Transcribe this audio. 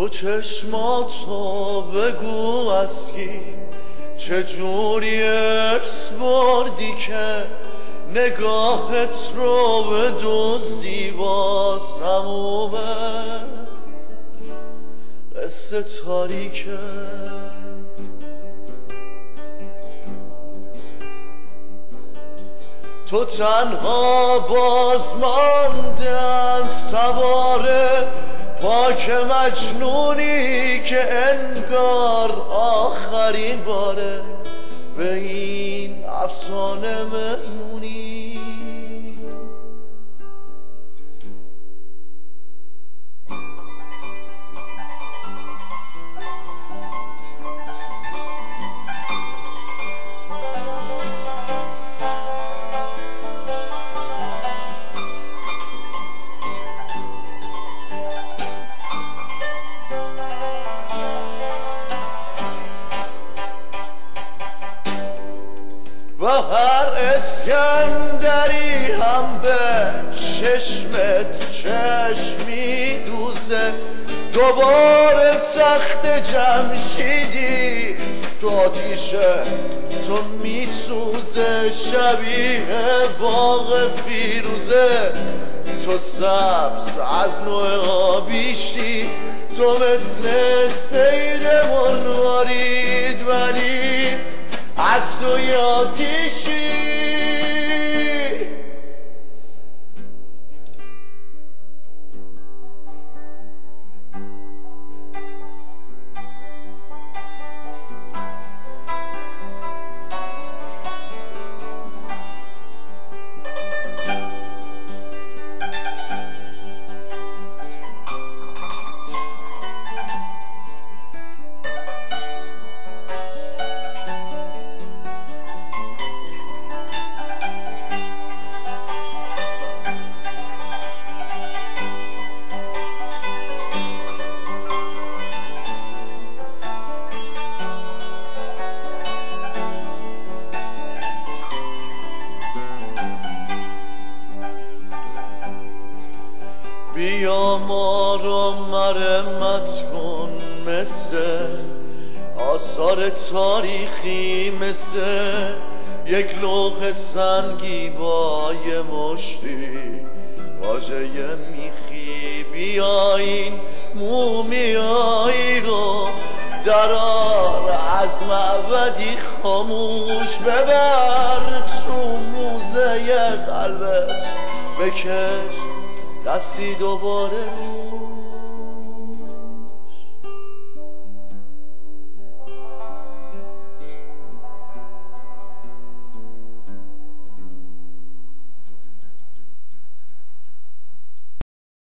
تو چشماتو بگو از کی چه جوری اسوردی که نگاهت رو به دزدی با سمومه قصه تاریکه. تو تنها باز مانده از تباره پاک مجنونی که انگار آخرین باره به این افسانه مهمونی. و هر اسکندری هم به چشمت چشمی دوزه. دوباره تخت جمشیدی تو آتیشه تو میسوزه. شبیه باغ فیروزه. تو سبز از نوع آبیشی تو مثل از توی آتیشی ما رو مرمت کن مثل آثار تاریخی مثل یک لوح سنگی با یه مشتی واژه میخی. بیا این مومیایی رو درار از معبدی خاموش ببر تو موزه قلبت. بکش. دستی دوباره رو